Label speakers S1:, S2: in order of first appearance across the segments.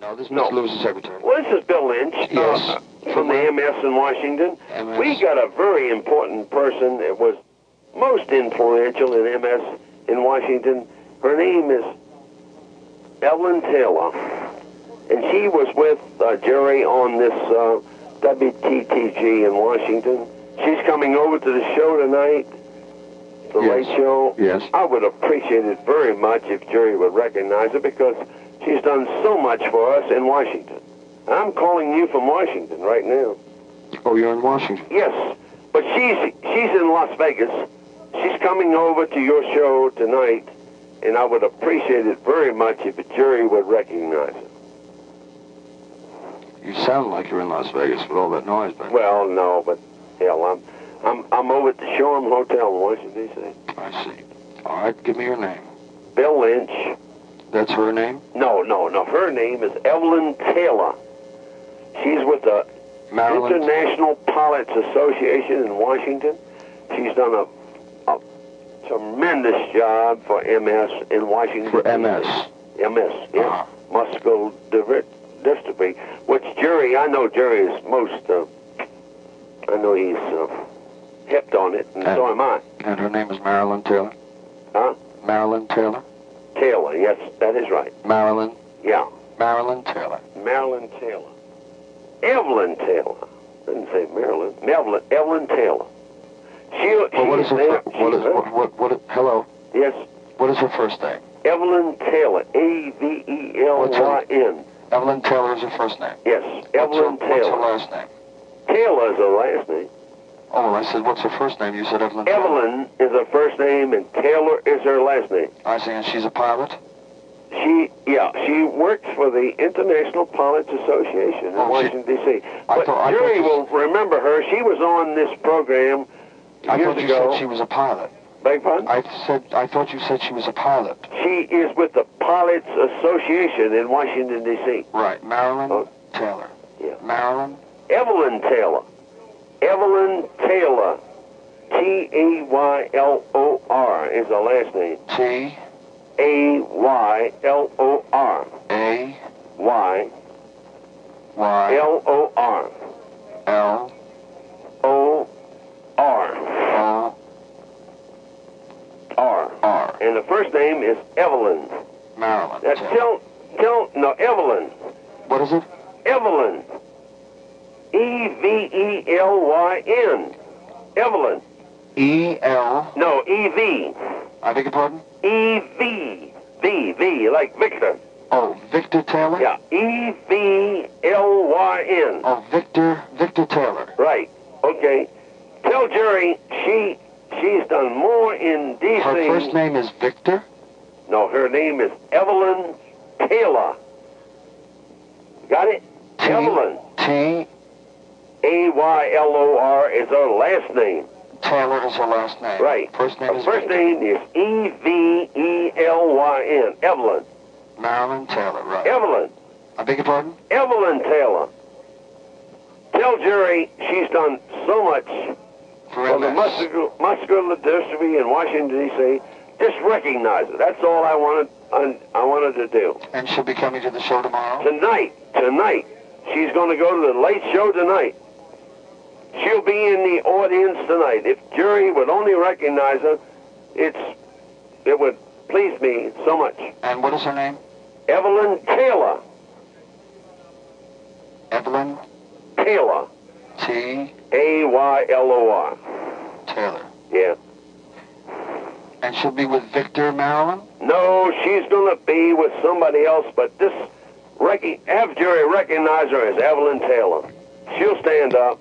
S1: No, this is
S2: No.
S1: Mr. Lewis's secretary.
S2: Well, this is Bill Lynch
S1: Yes.
S2: uh, from the MS in Washington.
S1: MS.
S2: We got a very important person that was most influential in MS in Washington. Her name is Evelyn Taylor, and she was with uh, Jerry on this uh, WTTG in Washington. She's coming over to the show tonight, the
S1: Yes.
S2: late show.
S1: Yes.
S2: I would appreciate it very much if Jerry would recognize her because she's done so much for us in Washington. I'm calling you from Washington right now.
S1: Oh, you're in Washington.
S2: Yes, but she's she's in Las Vegas. She's coming over to your show tonight, and I would appreciate it very much if Jerry would recognize her.
S1: You sound like you're in Las Vegas with all that noise back
S2: Well, no, but hell, I'm I'm I'm over at the Shoreham Hotel in Washington D.C.
S1: I see. All right, give me your name.
S2: Bill Lynch.
S1: That's her name?
S2: No, no, no. Her name is Evelyn Taylor. She's with the
S1: Maryland?
S2: International Pilots Association in Washington. She's done a, a tremendous job for MS in Washington.
S1: For MS.
S2: MS, yeah.
S1: Uh-huh.
S2: Muscular dystrophy, which Jerry, I know Jerry is most, uh, I know he's uh, hipped on it, and so am I.
S1: And her name is Marilyn Taylor?
S2: Huh?
S1: Marilyn Taylor?
S2: Taylor, yes, that is right.
S1: Marilyn?
S2: Yeah,
S1: Marilyn Taylor.
S2: Marilyn Taylor. Evelyn Taylor. Didn't say Marilyn. Evelyn, Evelyn Taylor. She,
S1: Well, what is her,
S2: there.
S1: what is, what, what, what, hello?
S2: Yes,
S1: What is her first name?
S2: Evelyn Taylor. A V E L Y N.
S1: Evelyn Taylor is her first name.
S2: Yes, Evelyn
S1: what's her, What's her last name?
S2: Taylor is her last name.
S1: Oh, I said, what's her first name? You said Evelyn Taylor.
S2: Evelyn is her first name, and Taylor is her last name.
S1: I see, and she's a pilot?
S2: She, yeah, she works for the International Pilots Association in
S1: Oh,
S2: Washington D.C.
S1: I
S2: But
S1: thought- I
S2: Jerry will remember her. She was on this program
S1: I
S2: years
S1: thought you
S2: ago.
S1: said she was a pilot.
S2: Beg pardon?
S1: I said, I thought you said she was a pilot.
S2: She is with the Pilots Association in Washington D.C.
S1: Right, Marilyn
S2: Oh.
S1: Taylor.
S2: Yeah.
S1: Marilyn?
S2: Evelyn Taylor. Evelyn Taylor. T A Y L O R is her last name.
S1: T
S2: A Y L O R.
S1: A
S2: Y
S1: Y
S2: L O R.
S1: L
S2: O R.
S1: O
S2: R.
S1: R.
S2: And the first name is Evelyn.
S1: Marilyn.
S2: Now
S1: Taylor.
S2: tell, tell, no, Evelyn.
S1: What is it?
S2: Evelyn. E V E L Y N. Evelyn.
S1: E L.
S2: No, E V.
S1: I beg your pardon?
S2: E V. V. V, like Victor.
S1: Oh, Victor Taylor?
S2: Yeah. E V L Y N.
S1: Oh, Victor, Victor Taylor.
S2: Right. Okay. Tell Jerry she she's done more in D.C.
S1: Her first name is Victor?
S2: No, her name is Evelyn Taylor. Got it?
S1: T-
S2: Evelyn.
S1: T.
S2: A Y L O R is her last name.
S1: Taylor is her last name.
S2: Right.
S1: First name
S2: Her
S1: is
S2: first name is E V E L Y N. Evelyn.
S1: Marilyn Taylor, right.
S2: Evelyn.
S1: I beg your pardon?
S2: Evelyn Taylor. Tell Jerry she's done so much
S1: For
S2: the muscular, muscular dystrophy in Washington D.C. Just recognize it. That's all I wanted. I, I wanted to do.
S1: And she'll be coming to the show tomorrow?
S2: Tonight, tonight, she's going to go to the late show tonight. She'll be in the audience tonight. If Jerry would only recognize her, it's it would please me so much.
S1: And what is her name?
S2: Evelyn Taylor.
S1: Evelyn
S2: Taylor.
S1: T.
S2: A Y L O R.
S1: Taylor.
S2: Yeah.
S1: And she'll be with Victor Marilyn?
S2: No, she's going to be with somebody else, but this rec- have Jerry recognize her as Evelyn Taylor. She'll stand up,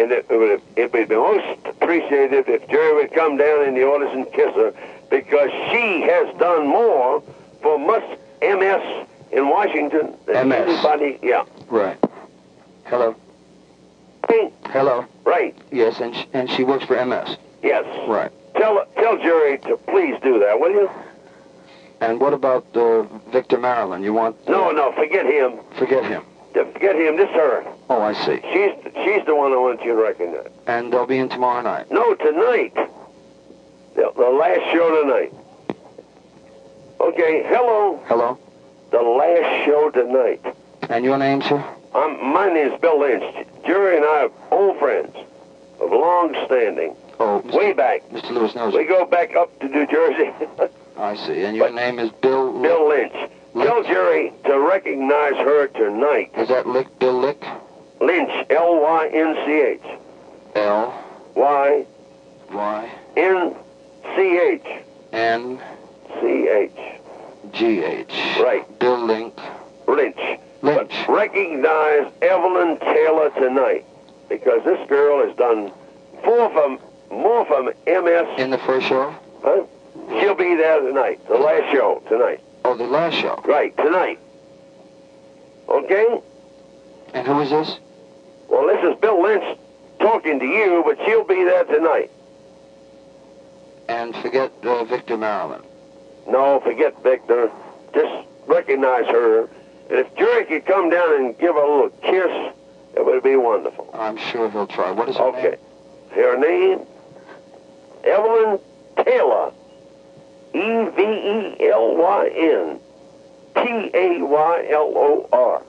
S2: and it, would it would be most appreciated if Jerry would come down in the audience and kiss her, because she has done more for MS in Washington than
S1: MS.
S2: anybody. Yeah,
S1: Right. Hello.
S2: Hey,
S1: Hello.
S2: right.
S1: Yes, and, sh- and she works for MS.
S2: Yes.
S1: Right.
S2: Tell tell Jerry to please do that, will you?
S1: And what about uh, Victor Marilyn? You want... uh,
S2: No, no, forget him.
S1: Forget him.
S2: Forget him. Just her.
S1: Oh, I see.
S2: She's she's the one I want you to recognize.
S1: And they'll be in tomorrow night.
S2: No, tonight. The, the last show tonight. Okay, hello.
S1: Hello?
S2: The last show tonight.
S1: And your name, sir?
S2: I'm, my name's Bill Lynch. Jerry and I are old friends of long standing.
S1: Oh, Mr.
S2: Way back.
S1: Mr. Lewis knows.
S2: We go back up to New Jersey.
S1: I see. And your
S2: But-
S1: name is Bill...
S2: Bill Lynch. Tell Jerry to recognize her tonight.
S1: Is that Lick? Bill Lick?
S2: Lynch, L-Y-N-C-H.
S1: L...
S2: Y-N-C-H.
S1: Y... N...
S2: C-H.
S1: G... H.
S2: Right.
S1: Bill Link.
S2: Lynch.
S1: Lynch.
S2: But recognize Evelyn Taylor tonight because this girl has done more from more from MS.
S1: In the first show?
S2: Huh? She'll be there tonight. The last show tonight.
S1: Oh, the last show.
S2: Right tonight. Okay.
S1: And who is this?
S2: Well, this is Bill Lynch talking to you, but she'll be there tonight.
S1: And forget uh, Victor Maryland.
S2: No, forget Victor. Just recognize her. And if Jerry could come down and give her a little kiss, it would be wonderful.
S1: I'm sure he'll try. What is her
S2: Okay.
S1: name?
S2: Her name, Evelyn Taylor. E E-V-E-L-Y-N. T-A-Y-L-O-R.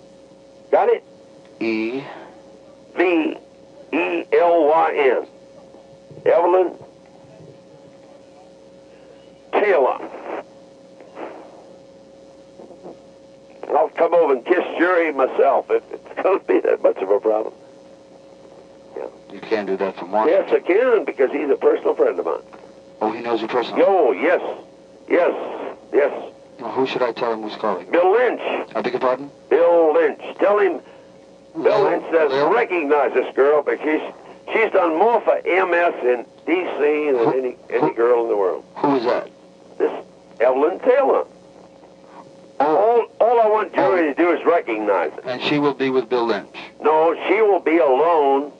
S2: Got it?
S1: E...
S2: V-E-L-Y-N. Evelyn Taylor. I'll come over and kiss Jerry myself if it's going to be that much of a problem. Yeah.
S1: You can't do that for Washington.
S2: Yes, I can because he's a personal friend of mine.
S1: Oh, he knows you personally.
S2: Oh, yes, yes, yes.
S1: Well, who should I tell him who's calling?
S2: Bill Lynch.
S1: I beg your pardon?
S2: Bill Lynch. Tell him Bill Lynch says recognize this girl because she's, she's done more for MS in D.C. than
S1: Who-
S2: any any
S1: who-
S2: girl in the world.
S1: Who is that?
S2: This Evelyn Taylor.
S1: Oh,
S2: All all I want oh. Jerry to do is recognize it.
S1: and she will be with Bill Lynch.
S2: No, she will be alone,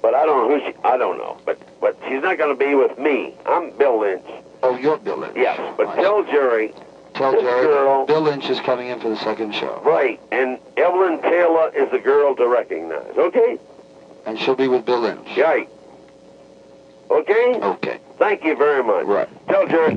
S2: but I don't know who she. I don't know, but but she's not going to be with me. I'm Bill Lynch.
S1: Oh, you're Bill Lynch.
S2: Yes, but
S1: see.
S2: tell Jerry
S1: Tell
S2: this
S1: Jerry
S2: girl-
S1: Bill Lynch is coming in for the second show.
S2: right, and Evelyn Taylor is the girl to recognize. Okay,
S1: And she'll be with Bill Lynch.
S2: right. Okay.
S1: Okay.
S2: Thank you very much.
S1: Right.
S2: Tell Jerry